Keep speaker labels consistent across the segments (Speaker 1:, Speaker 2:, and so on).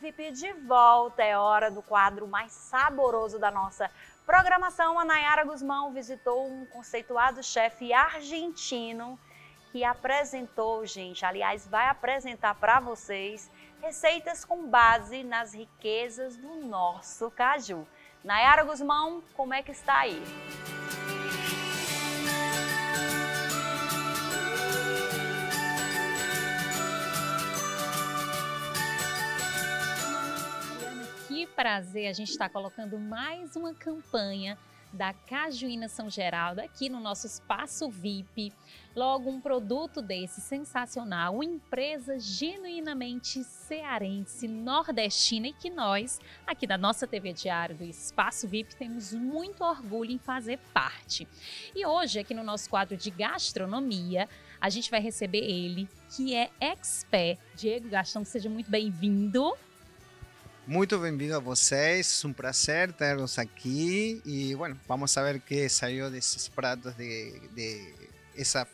Speaker 1: VIP de volta. É hora do quadro mais saboroso da nossa programação. A Nayara Guzmão visitou um conceituado chefe argentino que apresentou, gente, aliás, vai apresentar para vocês receitas com base nas riquezas do nosso caju. Nayara Guzmão, como é que está aí?
Speaker 2: que prazer a gente está colocando mais uma campanha da Cajuína São Geraldo aqui no nosso espaço VIP. Logo um produto desse sensacional, uma empresa genuinamente cearense, nordestina e que nós, aqui da nossa TV Diário do Espaço VIP, temos muito orgulho em fazer parte. E hoje, aqui no nosso quadro de gastronomia, a gente vai receber ele, que é expert. Diego Gastão, seja muito bem-vindo.
Speaker 3: Muito bem-vindo a vocês, é um prazer tê-los aqui e, bueno, vamos ver o que saiu desses pratos de, de essa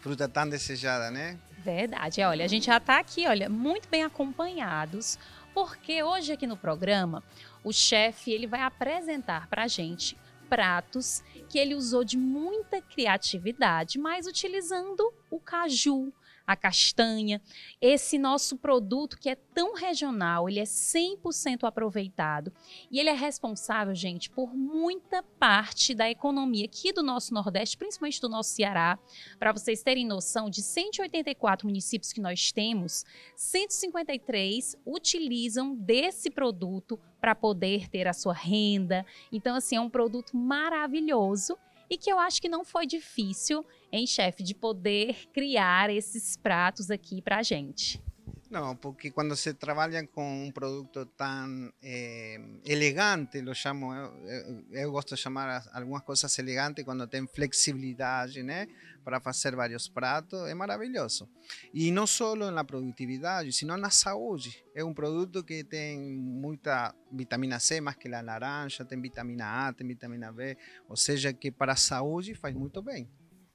Speaker 3: fruta tão desejada, né?
Speaker 2: Verdade, olha, a gente já está aqui, olha, muito bem acompanhados, porque hoje aqui no programa o chefe ele vai apresentar para a gente pratos que ele usou de muita criatividade, mas utilizando o caju, a castanha. Esse nosso produto que é tão regional, ele é 100% aproveitado e ele é responsável, gente, por muita parte da economia aqui do nosso Nordeste, principalmente do nosso Ceará. Para vocês terem noção, de 184 municípios que nós temos, 153 utilizam desse produto para poder ter a sua renda. Então, assim, é um produto maravilhoso e que eu acho que não foi difícil, hein, chefe, de poder criar esses pratos aqui para gente.
Speaker 3: Não, porque quando se trabalha com um produto tão eh, elegante, eu chamo, eu, eu, gosto de chamar algumas coisas elegantes quando tem flexibilidade, né, para fazer vários pratos, é maravilhoso. E não só na produtividade, sino na saúde. É um produto que tem muita vitamina C, mais que a laranja, tem vitamina A, tem vitamina B, ou seja, que para a saúde faz muito bem.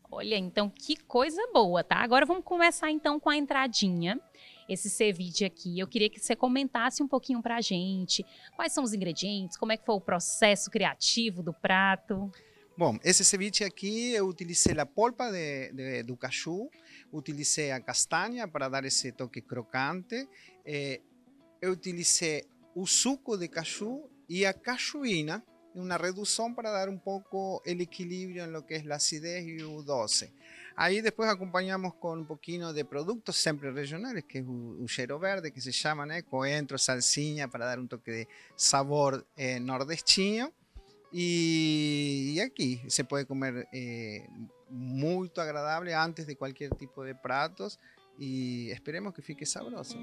Speaker 2: Olha, então que coisa boa, tá? Agora vamos começar então com a entradinha esse ceviche aqui. Eu queria que você comentasse um pouquinho para a gente quais são os ingredientes, como é que foi o processo criativo do prato.
Speaker 3: Bom, esse ceviche aqui eu utilizei a polpa de, de, do caju, utilizei a castanha para dar esse toque crocante, eh, eu utilizei o suco de caju e a cajuína, uma redução para dar um pouco o equilíbrio em lo que é a acidez e o doce. Ahí después acompañamos con un poquito de productos siempre regionales, que es cheiro verde, que se llama, ¿eh? coentro, salsiña, para dar un toque de sabor eh, nordestino. Y, y, aquí se puede comer eh, muy agradable antes de cualquier tipo de pratos y esperemos que fique sabroso.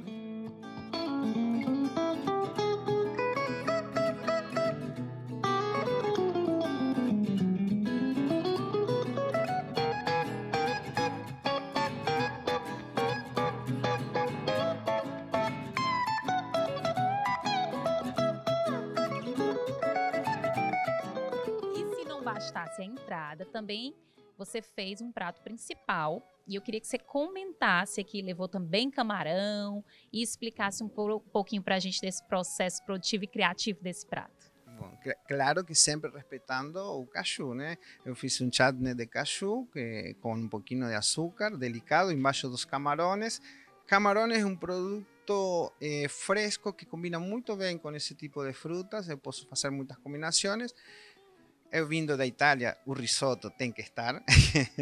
Speaker 2: Bastasse a entrada, também você fez um prato principal e eu queria que você comentasse aqui, levou também camarão e explicasse um pouquinho para a gente desse processo produtivo e criativo desse prato.
Speaker 3: Bom, claro que sempre respeitando o caju, né? Eu fiz um chutney de caju que, com um pouquinho de açúcar, delicado, embaixo dos camarões. Camarões é um produto eh, fresco que combina muito bem com esse tipo de frutas. Eu posso fazer muitas combinações. Eu vindo da Itália, o risoto tem que estar.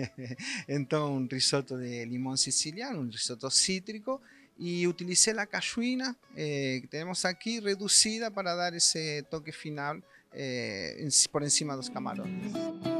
Speaker 3: então, um risoto de limão siciliano, um risoto cítrico. E utilizei a cajuína eh, que temos aqui, reduzida para dar esse toque final eh, por cima dos camarões.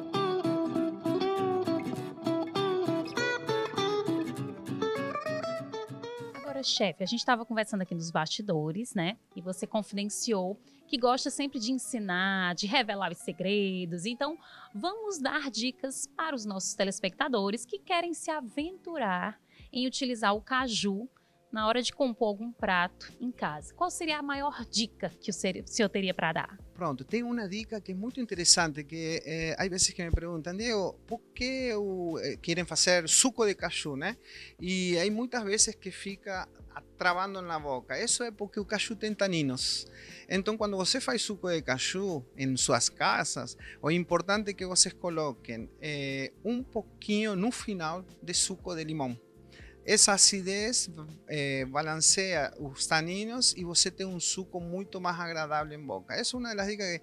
Speaker 2: Chefe, a gente estava conversando aqui nos bastidores, né? E você confidenciou que gosta sempre de ensinar, de revelar os segredos. Então, vamos dar dicas para os nossos telespectadores que querem se aventurar em utilizar o caju na hora de compor algum prato em casa, qual seria a maior dica que o senhor teria para dar?
Speaker 3: Pronto, tem uma dica que é muito interessante, que é, há vezes que me perguntam, Diego, por que eh, querem fazer suco de caju, né? E aí muitas vezes que fica travando na boca. Isso é porque o caju tem taninos. Então, quando você faz suco de caju em suas casas, o importante é que vocês coloquem eh, um pouquinho no final de suco de limão. Essa acidez eh, balanceia os taninos e você tem um suco muito mais agradável em boca. Essa é uma das dicas que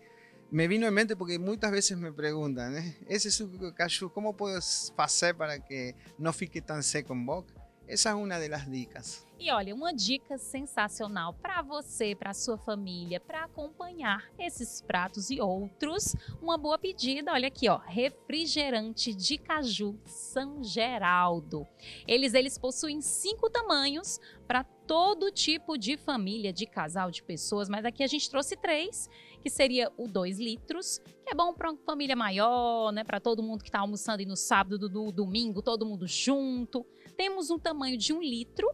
Speaker 3: me vino em mente porque muitas vezes me perguntam, né? Esse suco de caju, como posso fazer para que não fique tão seco em boca? Essa é uma das dicas.
Speaker 2: E olha, uma dica sensacional para você, para sua família, para acompanhar esses pratos e outros. Uma boa pedida, olha aqui, ó, refrigerante de caju São Geraldo. Eles eles possuem cinco tamanhos para todo tipo de família, de casal, de pessoas, mas aqui a gente trouxe três, que seria o 2 litros, que é bom para uma família maior, né, para todo mundo que está almoçando e no sábado, no domingo, todo mundo junto. Temos um tamanho de um litro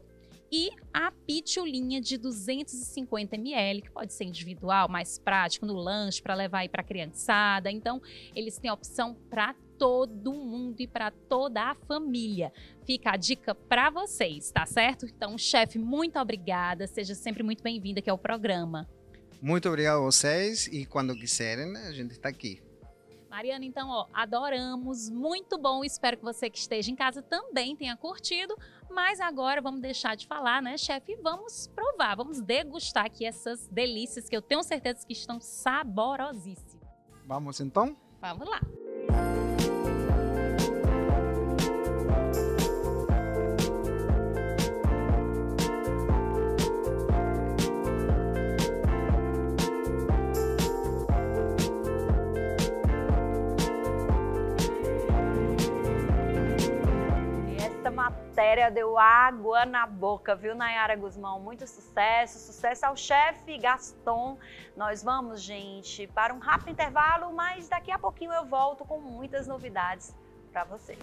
Speaker 2: e a pitulinha de 250 ml, que pode ser individual, mais prático no lanche para levar aí para a criançada. Então, eles têm opção para todo mundo e para toda a família. Fica a dica para vocês, tá certo? Então, chefe, muito obrigada. Seja sempre muito bem-vinda aqui ao programa.
Speaker 3: Muito obrigado a vocês e quando quiserem, a gente está aqui.
Speaker 2: Mariana, então, ó, adoramos, muito bom. Espero que você que esteja em casa também tenha curtido. Mas agora vamos deixar de falar, né, chefe? Vamos provar, vamos degustar aqui essas delícias que eu tenho certeza que estão saborosíssimas.
Speaker 3: Vamos então?
Speaker 2: Vamos lá.
Speaker 1: Matéria deu água na boca, viu, Nayara Guzmão? Muito sucesso, sucesso ao chefe Gaston. Nós vamos, gente, para um rápido intervalo, mas daqui a pouquinho eu volto com muitas novidades para vocês.